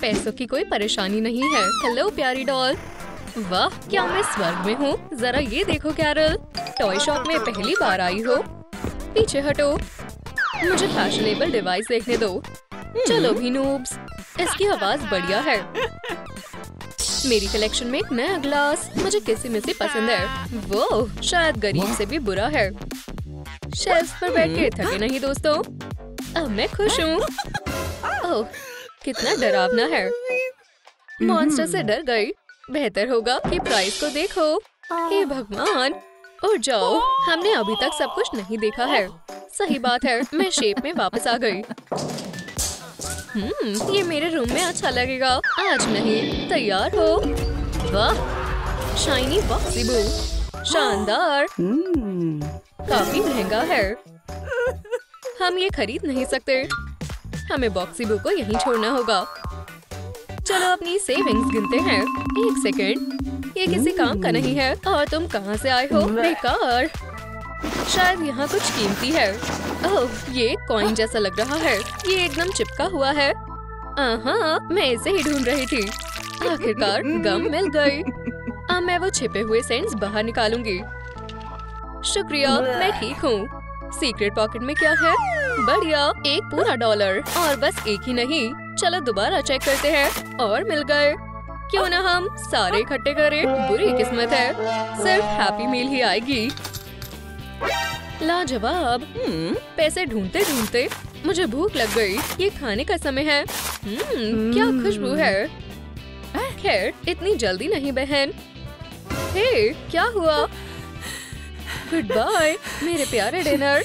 पैसों की कोई परेशानी नहीं है। हेलो प्यारी डॉल वाह क्या मैं स्वर्ग में हूँ? जरा ये देखो कैरल टॉय शॉप में पहली बार आई हो। पीछे हटो। मुझे फैशनेबल डिवाइस देखने दो। चलो भी नूब्स इसकी आवाज़ बढ़िया है। मेरी कलेक्शन में एक नया ग्लास मुझे किसी में से पसंद है। वो शायद गरीब से भी बुरा है। शेल्फ पर बैठ के थके नहीं दोस्तों। अब मैं खुश हूँ। ओह कितना डरावना है। मॉन्स्टर से डर गई। बेहतर होगा कि प्राइस को देखो। हे भगवान और जाओ। हमने अभी तक सब कुछ नहीं देखा है। सही बात है मैं शेप में वापस आ गई। हम्म ये मेरे रूम में अच्छा लगेगा। आज नहीं तैयार हो। वाह शाइनी बॉक्सी बू शानदार। काफ़ी महँगा है। हम ये खरीद नहीं सकते। हमें बॉक्सी बू को यहीं छोड़ना होगा। चलो अपनी सेविंग्स गिनते हैं। एक सेकेंड ये किसी काम का नहीं है। और तुम कहाँ से आए हो? बेकार। शायद यहाँ कुछ कीमती है। ओह ये कॉइन जैसा लग रहा है। ये एकदम चिपका हुआ है। हाँ मैं इसे ही ढूंढ रही थी। आखिरकार गम मिल गई। अब मैं वो छिपे हुए सेंट्स बाहर निकालूँगी। शुक्रिया मैं ठीक हूँ। सीक्रेट पॉकेट में क्या है? बढ़िया एक पूरा डॉलर और बस एक ही नहीं चलो दोबारा चेक करते हैं और मिल गए। क्यों ना हम सारे इकट्ठे करें बुरी किस्मत है। सिर्फ़ हैप्पी मील ही आएगी। लाजवाब। हम्म, पैसे ढूंढते ढूंढते मुझे भूख लग गई। ये खाने का समय है। हम्म, क्या खुशबू है। खैर इतनी जल्दी नहीं बहन। हे क्या हुआ? गुड बाय मेरे प्यारे डिनर।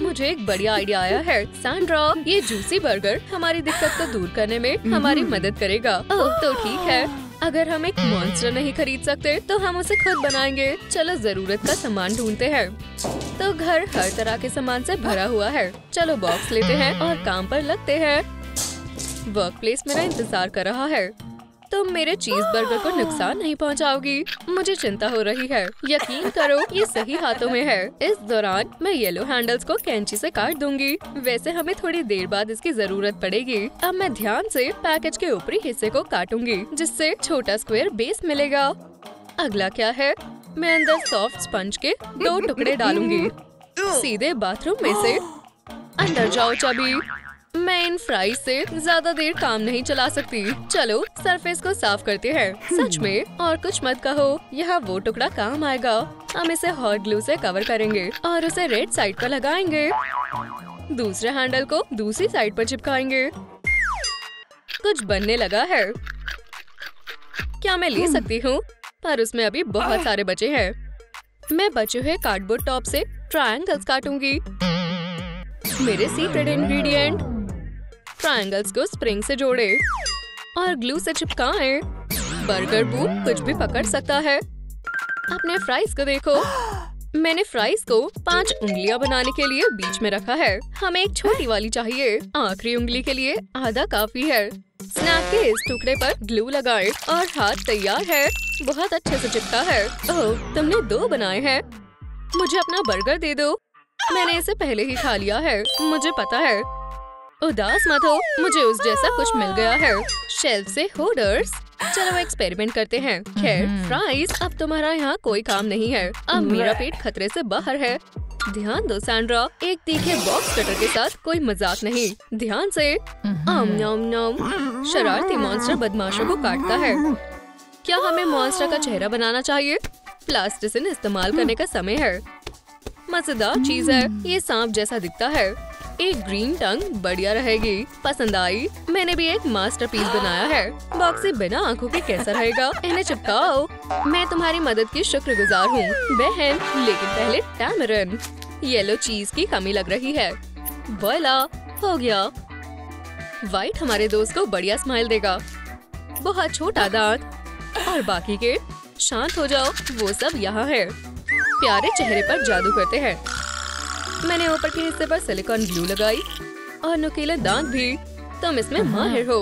मुझे एक बढ़िया आइडिया आया है। सैंड्रा ये जूसी बर्गर हमारी दिक्कत को दूर करने में हमारी मदद करेगा। ओह तो ठीक है। अगर हम एक मॉन्स्टर नहीं खरीद सकते तो हम उसे खुद बनाएँगे। चलो ज़रूरत का सामान ढूंढते हैं। तो घर हर तरह के सामान से भरा हुआ है। चलो बॉक्स लेते हैं और काम पर लगते हैं। वर्क प्लेस मेरा इंतज़ार कर रहा है। तुम मेरे चीज़ बर्गर को नुकसान नहीं पहुंचाओगी। मुझे चिंता हो रही है। यकीन करो ये सही हाथों में है। इस दौरान मैं येलो हैंडल्स को कैंची से काट दूँगी। वैसे हमें थोड़ी देर बाद इसकी ज़रूरत पड़ेगी। अब मैं ध्यान से पैकेज के ऊपरी हिस्से को काटूँगी जिससे छोटा स्क्वायर बेस मिलेगा। अगला क्या है? मैं अंदर सॉफ्ट स्पंज के दो टुकड़े डालूँगी। सीधे बाथरूम में से अंदर जाओ चबी। मैं इन फ्राइज से ज़्यादा देर काम नहीं चला सकती। चलो, सरफेस को साफ़ करते हैं। सच में, और कुछ मत कहो। यहाँ वो टुकड़ा काम आएगा। हम इसे हॉट ग्लू से कवर करेंगे, और उसे रेड साइड पर लगाएँगे। दूसरे हैंडल को दूसरी साइड पर चिपकाएँगे। कुछ बनने लगा है। क्या मैं ले सकती हूँ? पर उसमें अभी बहुत सारे बचे हैं। मैं बचे हुए कार्डबोर्ड टॉप से ट्रायंगल्स काटूँगी। मेरे सीक्रेट इंग्रेडिएंट ट्रायंगल्स को स्प्रिंग से जोड़े और ग्लू से चिपकाए। बर्गर बू कुछ भी पकड़ सकता है। अपने फ्राइज को देखो। मैंने फ्राइज को पाँच उंगलियाँ बनाने के लिए बीच में रखा है। हमें एक छोटी वाली चाहिए। आखिरी उंगली के लिए आधा काफ़ी है। स्नैक के इस टुकड़े पर ग्लू लगाए और हाथ तैयार है। बहुत अच्छे से चिपका है। ओह, तुमने दो बनाए हैं। मुझे अपना बर्गर दे दो। मैंने इसे पहले ही खा लिया है। मुझे पता है। उदास मत हो मुझे उस जैसा कुछ मिल गया है। शेल्फ से होल्डर्स चलो एक्सपेरिमेंट करते हैं। खैर फ्राइज अब तुम्हारा यहाँ कोई काम नहीं है। अब मेरा पेट खतरे से बाहर है। ध्यान दो सैंड्रा। एक तीखे बॉक्स कटर के साथ कोई मज़ाक नहीं। ध्यान से। आम नाम नाम शरारती मॉन्स्टर बदमाशों को काटता है। क्या हमें मॉन्स्टर का चेहरा बनाना चाहिए? प्लास्टिसिन इस्तेमाल करने का समय है। मज़ेदार चीज़ है। ये सांप जैसा दिखता है। एक ग्रीन टंग बढ़िया रहेगी। पसंद आई। मैंने भी एक मास्टरपीस बनाया है। बॉक्सी बिना आँखों के कैसा रहेगा? इन्हें चिपकाओ। मैं तुम्हारी मदद की शुक्रगुजार हूँ। बहन, लेकिन पहले टैमरन येलो चीज़ की कमी लग रही है। बोला हो गया। व्हाइट हमारे दोस्त को बढ़िया स्माइल देगा। बहुत छोटा दांत। और बाकी के? शांत हो जाओ। वो सब यहाँ है। प्यारे चेहरे पर जादू करते हैं। मैंने ऊपर के हिस्से पर सिलिकॉन ग्लू लगाई और नुकीले दांत भी। तुम इसमें माहिर हो।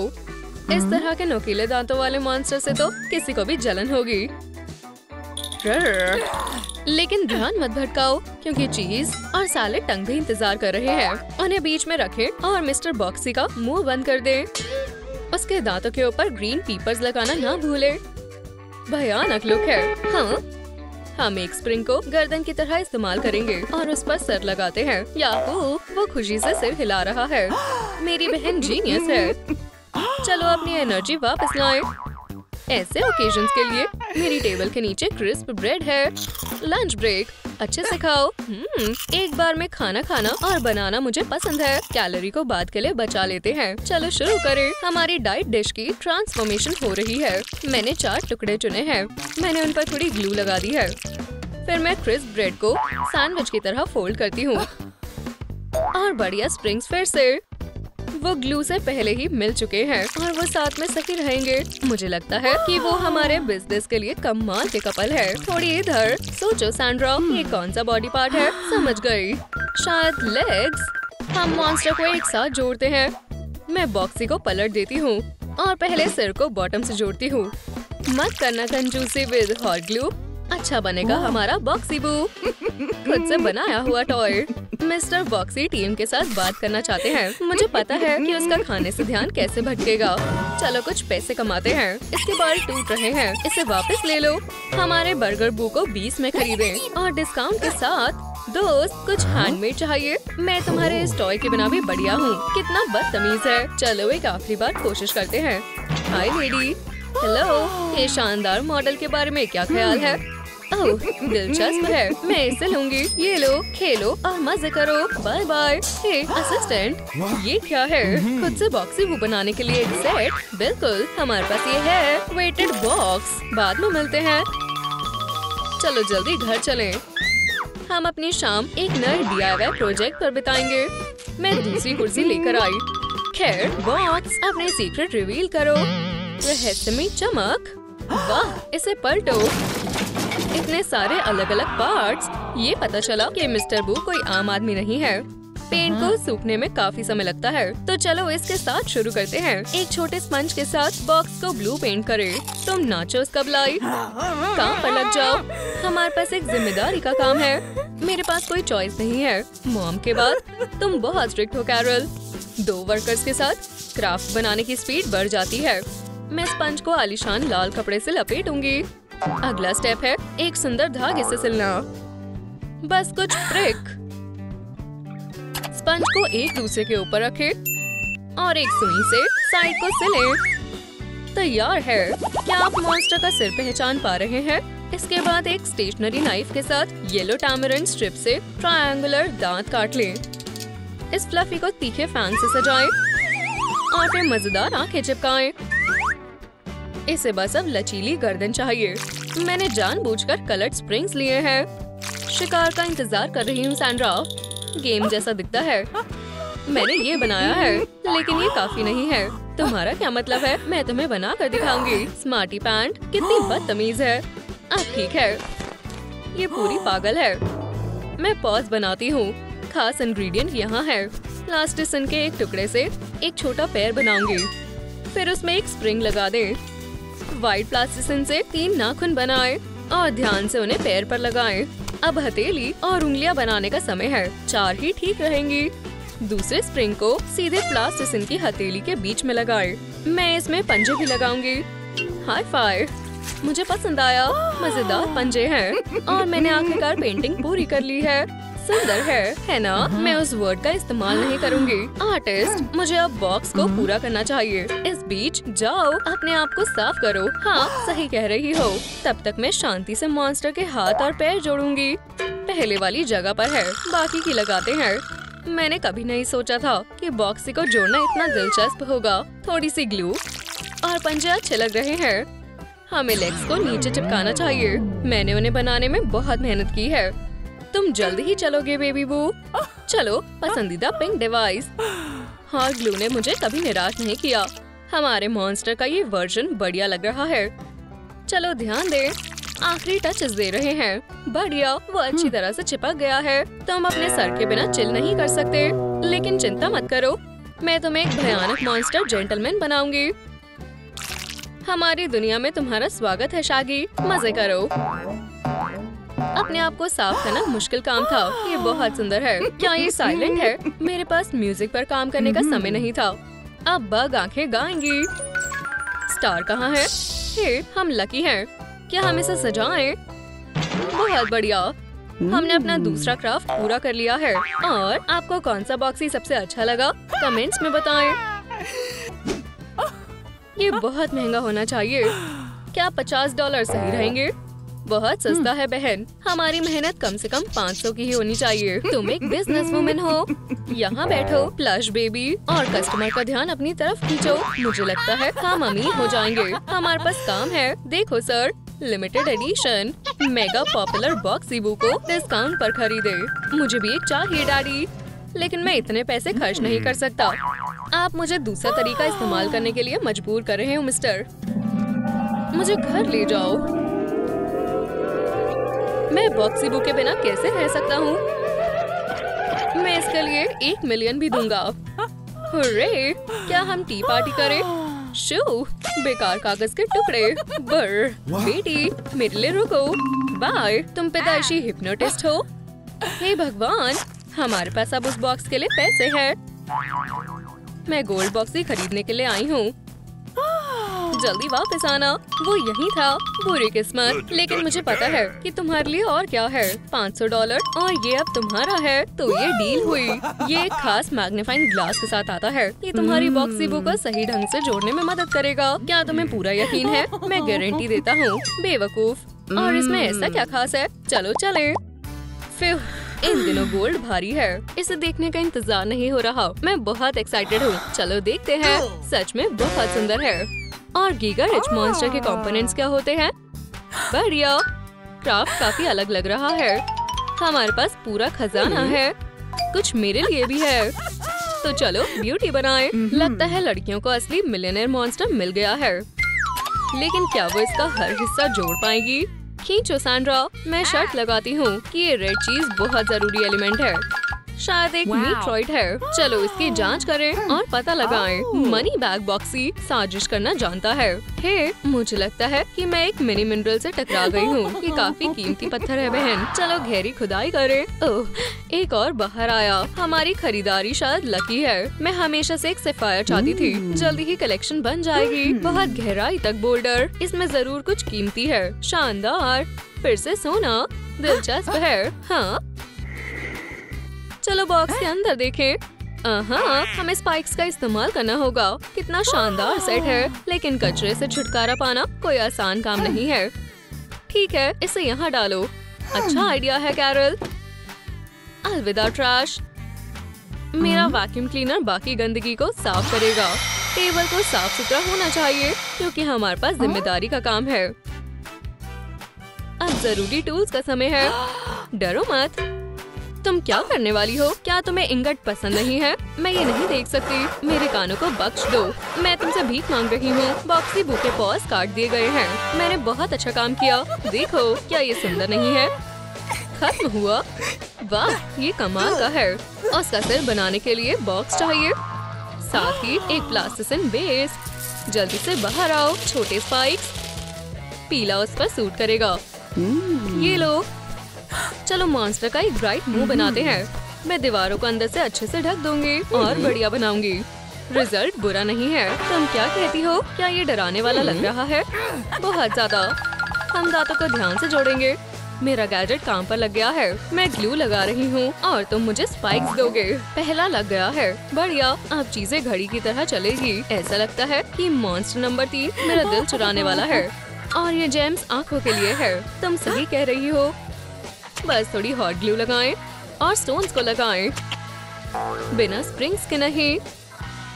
इस तरह के नुकीले दांतों वाले मॉन्स्टर से तो किसी को भी जलन होगी। लेकिन ध्यान मत भटकाओ क्योंकि चीज़ और साले टंग भी इंतज़ार कर रहे हैं। उन्हें बीच में रखें और मिस्टर बॉक्सी का मुँह बंद कर दें। उसके दांतों के ऊपर ग्रीन पीपर्स लगाना ना भूले। भयानक लुक है। हाँ? हम एक स्प्रिंग को गर्दन की तरह इस्तेमाल करेंगे और उस पर सर लगाते हैं। याहू वो खुशी से सिर हिला रहा है। मेरी बहन जीनियस है। चलो अपनी एनर्जी वापस लाएँ। ऐसे ओकेजन के लिए मेरी टेबल के नीचे क्रिस्प ब्रेड है। लंच ब्रेक अच्छे से खाओ। हम्म, एक बार में खाना खाना और बनाना मुझे पसंद है। कैलोरी को बाद के लिए बचा लेते हैं। चलो शुरू करें। हमारी डाइट डिश की ट्रांसफॉर्मेशन हो रही है। मैंने चार टुकड़े चुने हैं। मैंने उन पर थोड़ी ग्लू लगा दी है। फिर मैं क्रिस्प ब्रेड को सैंडविच की तरह फोल्ड करती हूँ। और बढ़िया स्प्रिंग्स फिर से। वो ग्लू से पहले ही मिल चुके हैं और वो साथ में सही रहेंगे। मुझे लगता है कि वो हमारे बिज़नेस के लिए कमाल के कपल है। थोड़ी इधर सोचो सैंड्रा ये कौन सा बॉडी पार्ट है? समझ गई। शायद लेग्स हम मॉन्स्टर को एक साथ जोड़ते हैं। मैं बॉक्सी को पलट देती हूँ और पहले सिर को बॉटम से जोड़ती हूँ। मत करना कंजूसी विद हॉट ग्लू अच्छा बनेगा हमारा बॉक्सी बू खुद से बनाया हुआ टॉय मिस्टर बॉक्सी टीम के साथ बात करना चाहते हैं। मुझे पता है कि उसका खाने से ध्यान कैसे भटकेगा। चलो कुछ पैसे कमाते हैं। इसके बाल टूट रहे हैं। इसे वापस ले लो। हमारे बर्गर बू को बीस में खरीदे। और डिस्काउंट के साथ दोस्त, कुछ हैंडमेड चाहिए। मैं तुम्हारे इस टॉय के बिना भी बढ़िया हूँ। कितना बदतमीज है। चलो एक आखिरी बार कोशिश करते हैं। Hi lady. हेलो। ये शानदार मॉडल के बारे में क्या ख्याल है? ओह दिलचस्प है। मैं इसे लूँगी। ये लो खेलो और मज़े करो। Bye bye. हे असिस्टेंट ये क्या है? खुद से बॉक्सी वो बनाने के लिए एक सेट बिल्कुल हमारे पास ये है। वेटेड बॉक्स बाद में मिलते हैं। चलो जल्दी घर चलें। हम अपनी शाम एक नए डी प्रोजेक्ट पर बिताएँगे। मैं दूसरी कुर्सी लेकर आई। खैर बॉक्स अपने सीक्रेट रिवील करो। रहस्यमय चमक। वाह इसे पलटो। इतने सारे अलग अलग पार्ट्स ये पता चला कि मिस्टर बू कोई आम आदमी नहीं है। पेंट को सूखने में काफ़ी समय लगता है। तो चलो इसके साथ शुरू करते हैं। एक छोटे स्पंज के साथ बॉक्स को ब्लू पेंट करें। तुम नाचो कब लाई? काम पर लग जाओ? हमारे पास एक ज़िम्मेदारी का काम है। मेरे पास कोई चॉइस नहीं है। मॉम के बाद तुम बहुत स्ट्रिक्ट हो कैरल दो वर्कर्स के साथ क्राफ्ट बनाने की स्पीड बढ़ जाती है। मैं स्पंज को आलिशान लाल कपड़े से लपेटूँगी। अगला स्टेप है, एक सुंदर धागे से सिलना। बस कुछ ट्रिक स्पंज को एक दूसरे के ऊपर रखे और एक सुई से साइड को सिले। तैयार है। क्या आप मॉन्स्टर का सिर पहचान पा रहे हैं? इसके बाद एक स्टेशनरी नाइफ के साथ येलो टैमरिन स्ट्रिप से ट्रायंगुलर दांत काट लें। इस फ्लफी को तीखे फ़ैन से सजाएँ और फिर मज़ेदार आँखें चिपकाएँ। इसे बस अब लचीली गर्दन चाहिए। मैंने जानबूझकर कलर्ड स्प्रिंग्स लिए हैं। शिकार का इंतज़ार कर रही हूँ, सैंड्रा। गेम जैसा दिखता है। मैंने ये बनाया है, लेकिन ये काफ़ी नहीं है। तुम्हारा क्या मतलब है? मैं तुम्हें बना कर दिखाऊँगी। स्मार्टी पैंट, कितनी बदतमीज है। अब ठीक है। ये पूरी पागल है। मैं पॉज बनाती हूँ। खास इंग्रेडिएंट यहाँ है। प्लास्टिसन के एक टुकड़े से एक छोटा पैर बनाऊँगी। फिर उसमें एक स्प्रिंग लगा दे। व्हाइट प्लास्टिसिन से तीन नाखून बनाए और ध्यान से उन्हें पैर पर लगाएँ। अब हथेली और उंगलियाँ बनाने का समय है। चार ही ठीक रहेंगी। दूसरे स्प्रिंग को सीधे प्लास्टिसिन की हथेली के बीच में लगाए। मैं इसमें पंजे भी लगाऊँगी। हाई फाइव मुझे पसंद आया। मज़ेदार पंजे हैं। और मैंने आखिरकार पेंटिंग पूरी कर ली है। सुंदर है है ना? मैं उस वर्ड का इस्तेमाल नहीं करूँगी। आर्टिस्ट मुझे अब बॉक्स को पूरा करना चाहिए। इस बीच जाओ अपने आप को साफ़ करो। हाँ सही कह रही हो। तब तक मैं शांति से मॉन्स्टर के हाथ और पैर जोड़ूँगी। पहले वाली जगह पर है बाकी की लगाते हैं। मैंने कभी नहीं सोचा था कि बॉक्सी को जोड़ना इतना दिलचस्प होगा। थोड़ी सी ग्लू और पंजे अच्छे लग रहे हैं। हमें लेग्स को नीचे चिपकाना चाहिए। मैंने उन्हें बनाने में बहुत मेहनत की है। तुम जल्द ही चलोगे बेबी बू चलो पसंदीदा पिंक डिवाइस हाँ ग्लू ने मुझे कभी निराश नहीं किया। हमारे मॉन्स्टर का ये वर्जन बढ़िया लग रहा है। चलो ध्यान दे। आखिरी टच दे रहे हैं। बढ़िया वो अच्छी हम्म। तरह से चिपक गया है। तुम अपने सर के बिना चिल नहीं कर सकते। लेकिन चिंता मत करो। मैं तुम्हें एक भयानक मॉन्स्टर जेंटलमैन बनाऊँगी। हमारी दुनिया में तुम्हारा स्वागत है शागी। मज़े करो। अपने आप को साफ़ करना मुश्किल काम था। ये बहुत सुंदर है। क्या ये साइलेंट है? मेरे पास म्यूज़िक पर काम करने का समय नहीं था। अब बग आँखें गाएँगी। स्टार कहाँ है? हे, हम लकी हैं। क्या हम इसे सजाएँ? बहुत बढ़िया। हमने अपना दूसरा क्राफ्ट पूरा कर लिया है। और आपको कौन सा बॉक्स सबसे अच्छा लगा? कमेंट्स में बताएँ। ये बहुत महँगा होना चाहिए। क्या पचास डॉलर सही रहेंगे? बहुत सस्ता है बहन। हमारी मेहनत कम से कम 500 की ही होनी चाहिए। तुम एक बिज़नेस वुमेन हो। यहाँ बैठो प्लश बेबी और कस्टमर का ध्यान अपनी तरफ़ खींचो। मुझे लगता है हम अमीर हो जाएँगे। हमारे पास काम है। देखो sir limited edition mega popular box ईबू को डिस्काउंट पर खरीदे। मुझे भी एक चाहिए डैडी लेकिन मैं इतने पैसे खर्च नहीं कर सकता। आप मुझे दूसरा तरीका इस्तेमाल करने के लिए मजबूर कर रहे हो मिस्टर मुझे घर ले जाओ। मैं बॉक्सी बुक के बिना कैसे रह सकता हूँ? मैं इसके लिए एक मिलियन भी दूँगा। हुर्रे, क्या हम टी पार्टी करें? शू बेकार कागज़ के टुकड़े। बर बेटी मेरे लिए रुको। बाय तुम पैदाइशी हिप्नोटिस्ट हो। हे भगवान हमारे पास अब उस बॉक्स के लिए पैसे हैं। मैं गोल्ड बॉक्स ही खरीदने के लिए आई हूँ। जल्दी वापस आना। वो यही था बुरी किस्मत। लेकिन मुझे पता है कि तुम्हारे लिए और क्या है। 500 डॉलर और ये अब तुम्हारा है तो ये डील हुई। ये एक खास मैग्नीफाइंग ग्लास के साथ आता है। ये तुम्हारी बॉक्सी बुक को सही ढंग से जोड़ने में मदद करेगा। क्या तुम्हें पूरा यकीन है? मैं गारंटी देता हूँ। बेवकूफ़। और इसमें ऐसा क्या खास है? चलो चले। फिर इन दिनों गोल्ड भारी है। इसे देखने का इंतज़ार नहीं हो रहा। मैं बहुत एक्साइटेड हूँ। चलो देखते हैं। सच में बहुत सुंदर है। और गीगा रिच मॉन्स्टर के कंपोनेंट्स क्या होते हैं? बढ़िया। क्राफ्ट काफ़ी अलग लग रहा है। हमारे पास पूरा खजाना है। कुछ मेरे लिए भी है। तो चलो ब्यूटी बनाएँ। लगता है लड़कियों को असली मिलियनर मॉन्स्टर मिल गया है। लेकिन क्या वो इसका हर हिस्सा जोड़ पाएगी? खींचो सैंड्रा मैं शर्त लगाती हूँ कि ये रेड चीज़ बहुत ज़रूरी एलिमेंट है। शायद एक मीट्रॉइड है। चलो इसकी जाँच करें और पता लगाएँ। मनी बैग बॉक्सी साजिश करना जानता है। हे मुझे लगता है कि मैं एक मिनी मिनरल से टकरा गई हूँ। ये काफ़ी कीमती पत्थर है बहन। चलो गहरी खुदाई करें। ओह एक और बाहर आया। हमारी खरीदारी शायद लकी है। मैं हमेशा से एक सफायर चाहती थी। जल्दी ही कलेक्शन बन जाएगी। बहुत गहराई तक बोल्डर इसमें ज़रूर कुछ कीमती है। शानदार। फिर से सोना। दिलचस्प है। हाँ। चलो बॉक्स के अंदर देखें। हाँ हमें स्पाइक्स का इस्तेमाल करना होगा। कितना शानदार सेट है। लेकिन कचरे से छुटकारा पाना कोई आसान काम नहीं है। ठीक है इसे यहाँ डालो। अच्छा आइडिया है कैरल अलविदा ट्रैश मेरा वैक्यूम क्लीनर बाकी गंदगी को साफ़ करेगा। टेबल को साफ़ सुथरा होना चाहिए क्योंकि हमारे पास ज़िम्मेदारी का काम है। अब ज़रूरी टूल्स का समय है। डरो मत। तुम क्या करने वाली हो? क्या तुम्हें इंगट पसंद नहीं है? मैं ये नहीं देख सकती। मेरे कानों को बख्श दो। मैं तुमसे भीख मांग रही हूँ। बॉक्सी बुके पॉज काट दिए गए हैं। मैंने बहुत अच्छा काम किया। देखो क्या ये सुंदर नहीं है? खत्म हुआ। वाह ये कमाल का है। उसका सिर बनाने के लिए बॉक्स चाहिए। साथ ही एक प्लास्टिसिन बेस। जल्दी से बाहर आओ छोटे स्पाइक्स। पीला उस पर सूट करेगा। ये लो। चलो मॉन्स्टर का एक ब्राइट मुँह बनाते हैं। मैं दीवारों को अंदर से अच्छे से ढक दूँगी और बढ़िया बनाऊँगी। रिज़ल्ट बुरा नहीं है। तुम क्या कहती हो? क्या ये डराने वाला लग रहा है? बहुत ज़्यादा। हम दांतों को ध्यान से जोड़ेंगे। मेरा गैजेट काम पर लग गया है। मैं ग्लू लगा रही हूँ और तुम मुझे स्पाइक्स दोगे। पहला लग गया है। बढ़िया। अब चीज़ें घड़ी की तरह चलेगी। ऐसा लगता है कि मॉन्स्टर नंबर तीन मेरा दिल चुराने वाला है। और ये जेम्स आँखों के लिए है। तुम सही कह रही हो। बस थोड़ी हॉट ग्लू लगाएँ और स्टोन्स को लगाएँ। बिना स्प्रिंग्स के नहीं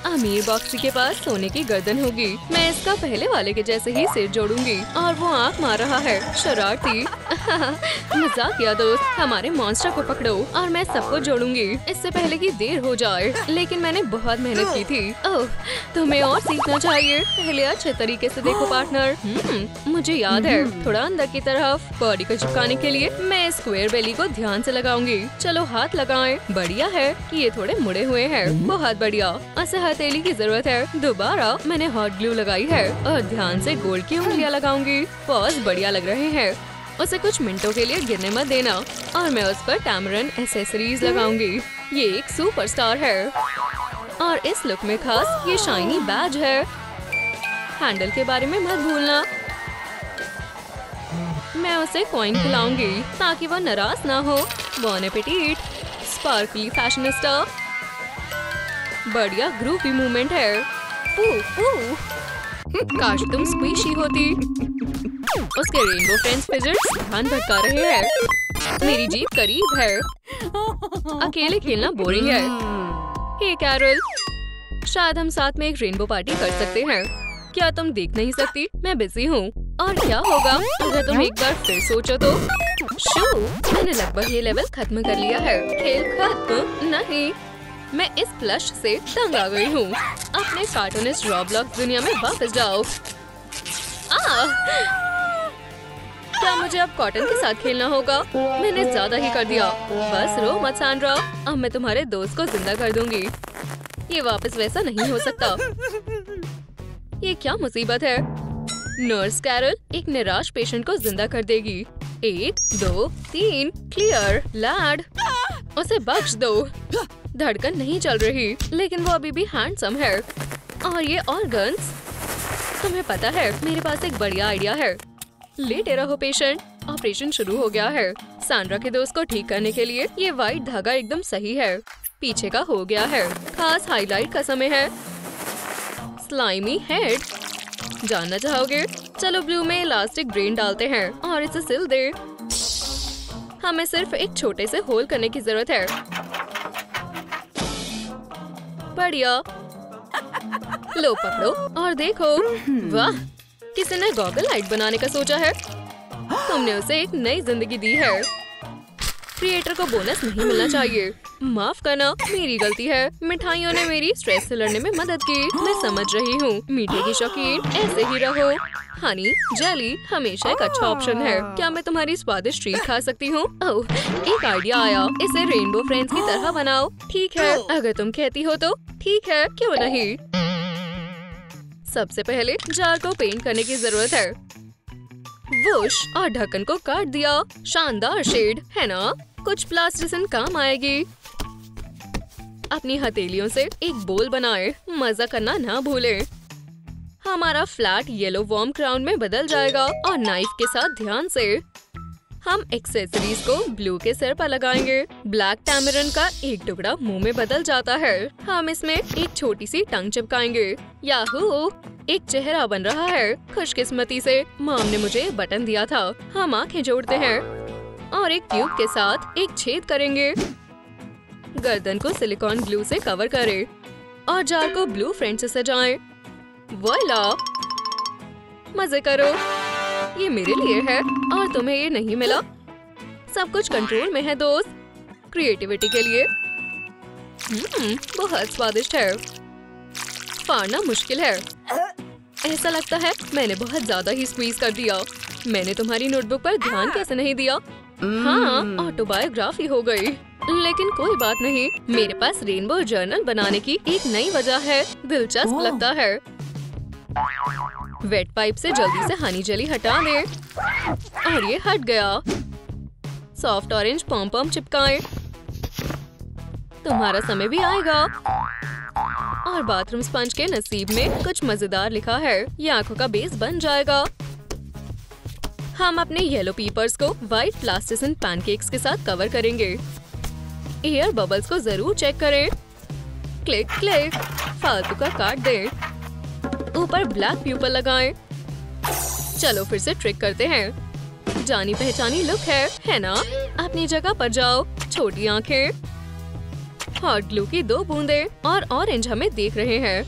अमीर बॉक्सी के पास सोने की गर्दन होगी। मैं इसका पहले वाले के जैसे ही सिर जोड़ूँगी। और वो आँख मार रहा है। शरारती। मज़ाक किया दोस्त। हमारे मॉन्स्टर को पकड़ो। और मैं सबको जोड़ूँगी। इससे पहले कि देर हो जाए। लेकिन मैंने बहुत मेहनत की थी। ओह तुम्हें और सीखना चाहिए। पहले अच्छे तरीके से देखो पार्टनर हम्म, मुझे याद है। थोड़ा अंदर की तरफ़। बॉडी को चिपकाने के लिए मैं स्क्वायर बेली को ध्यान से लगाऊँगी। चलो हाथ लगाएँ। बढ़िया है। कि ये थोड़े मुड़े हुए हैं। बहुत बढ़िया। ऐसे हथेली की ज़रूरत है। दोबारा मैंने हॉट ग्लू लगाई है और ध्यान से गोल्ड की उंगलियाँ लगाऊँगी। पॉज बढ़िया लग रहे हैं। उसे कुछ मिनटों के लिए गिरने मत देना और मैं उस पर टैमरन एसेसरीज लगाऊँगी। ये एक सुपरस्टार है। और इस लुक में खास ये शाइनी बैज है। हैंडल के बारे में मत भूलना। मैं उसे कॉइन खिलाऊँगी ताकि वह नाराज़ ना हो। बॉन एपेटिट स्पार्कली फैशनिस्टा बढ़िया ग्रुपी मूवमेंट है। ऊ, ऊ। काश तुम स्क्वीशी होती। उसके रेनबो फ्रेंड्स फिजर्स ध्यान भटका रहे हैं। मेरी जीप करीब है। अकेले खेलना बोरिंग है। हे कैरल शायद हम साथ में एक रेनबो पार्टी कर सकते हैं। क्या तुम देख नहीं सकती? मैं बिज़ी हूँ। और क्या होगा? अगर तुम एक बार फिर सोचो तो। शू मैंने लगभग ये लेवल खत्म कर लिया है। खेल खत्म नहीं। मैं इस प्लश से तंग आ गई हूँ। अपने कार्टूनिस्ट रॉबलॉक्स दुनिया में वापस जाओ! क्या मुझे अब कॉटन के साथ खेलना होगा? मैंने ज़्यादा ही कर दिया। बस रो मत सैंड्रा अब मैं तुम्हारे दोस्त को ज़िंदा कर दूँगी। ये वापस वैसा नहीं हो सकता। ये क्या मुसीबत है? नर्स कैरल एक निराश पेशेंट को ज़िंदा कर देगी। एक, दो, तीन क्लियर लैड उसे बख्श दो। धड़कन नहीं चल रही, लेकिन वो अभी भी हैंडसम है। और ये ऑर्गन्स तुम्हें पता है, मेरे पास एक बढ़िया आइडिया है। लेटे रहो पेशेंट ऑपरेशन शुरू हो गया है। सैंड्रा के दोस्त को ठीक करने के लिए ये व्हाइट धागा एकदम सही है। पीछे का हो गया है। खास हाईलाइट का समय है। स्लाइमी हेड जानना चाहोगे? चलो ब्लू में इलास्टिक ब्रेन डालते हैं। और इसे सिल दे। हमें सिर्फ़ एक छोटे से होल करने की ज़रूरत है। बढ़िया। लो पकड़ो और देखो। वाह, किसी ने गॉगल लाइट बनाने का सोचा है। तुमने उसे एक नई ज़िंदगी दी है। क्रिएटर को बोनस नहीं मिलना चाहिए। माफ़ करना, मेरी गलती है। मिठाइयों ने मेरी स्ट्रेस से लड़ने में मदद की। मैं समझ रही हूँ। मीठे की शौकीन, ऐसे ही रहो। हनी जेली हमेशा एक अच्छा ऑप्शन है। क्या मैं तुम्हारी स्वादिष्ट ट्रीट खा सकती हूँ? एक आइडिया आया। इसे रेनबो फ्रेंड्स की तरह बनाओ। ठीक है। अगर तुम कहती हो तो? ठीक है। क्यों नहीं? सबसे पहले जार को पेंट करने की ज़रूरत है। वुश और ढक्कन को काट दिया। शानदार शेड है ना? कुछ प्लास्टिसन काम आएगी। अपनी हथेलियों से एक बोल बनाए। मज़ा करना ना भूले। हमारा फ्लैट येलो वॉर्म क्राउन में बदल जाएगा और नाइफ के साथ ध्यान से। हम एक्सेसरीज को ब्लू के सिर पर लगाएँगे। ब्लैक टैमरन का एक टुकड़ा मुँह में बदल जाता है। हम इसमें एक छोटी सी टंग चिपकाएँगे। याहू! एक चेहरा बन रहा है। खुशकिस्मती से मॉम ने मुझे बटन दिया था। हम आँखें जोड़ते हैं। और एक ट्यूब के साथ एक छेद करेंगे। गर्दन को सिलिकॉन ग्लू से कवर करें और जार को ब्लू फ्रेंड से सजाएँ। वोला मज़े करो। ये मेरे लिए है और तुम्हें ये नहीं मिला। सब कुछ कंट्रोल में है दोस्त। क्रिएटिविटी के लिए। हम्म, बहुत स्वादिष्ट है। फाड़ना मुश्किल है। ऐसा लगता है मैंने बहुत ज़्यादा ही स्क्वीज कर दिया। मैंने तुम्हारी नोटबुक पर ध्यान कैसे नहीं दिया? हाँ ऑटोबायोग्राफी हो गई। लेकिन कोई बात नहीं मेरे पास रेनबो जर्नल बनाने की एक नई वजह है दिलचस्प लगता है। वेट पाइप से जल्दी से हनी जली हटा दे। और ये हट गया। सॉफ्ट ऑरेंज पॉम पॉम चिपकाए। तुम्हारा समय भी आएगा। और बाथरूम स्पंज के नसीब में कुछ मज़ेदार लिखा है। ये आँखों का बेस बन जाएगा। हम अपने येलो पीपर्स को व्हाइट प्लास्टिसन पैनकेक्स के साथ कवर करेंगे। एयर बबल्स को ज़रूर चेक करें। क्लिक क्लिक फालतू का काट दें। ऊपर ब्लैक प्यूपल लगाएँ। चलो फिर से ट्रिक करते हैं। जानी पहचानी लुक है है ना? अपनी जगह पर जाओ, छोटी आँखें। हॉट ग्लू की दो बूंदे और ऑरेंज हमें देख रहे हैं।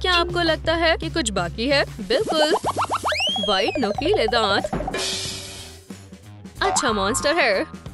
क्या आपको लगता है कि कुछ बाकी है? बिल्कुल। व्हाइट नोकीले दांत। अच्छा मॉन्स्टर है।